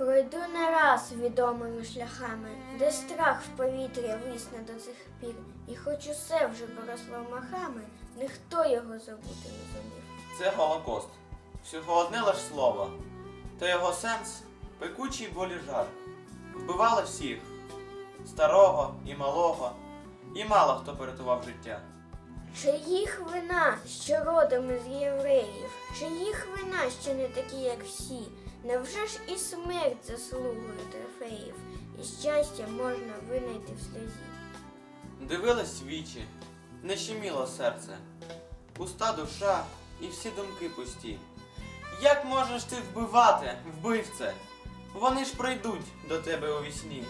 Іду не раз відомими шляхами, де страх в повітря висне до цих пір, і хоч усе вже поросло махами, ніхто його забути не зумів. Це Голокост. Всього одне лиш слово. Та його сенс пекучий болі жар. Вбивали всіх старого і малого, і мало хто порятував життя. Чи їх вина, що родом із євреїв, чи їх вина, що не такі, як всі? Невже ж і смерть заслугою трофеїв, і щастя можна винайти в сльозі? Дивились вічі, не щеміло серце, пуста душа і всі думки пусті. Як можеш ти вбивати, вбивце? Вони ж прийдуть до тебе у вісні.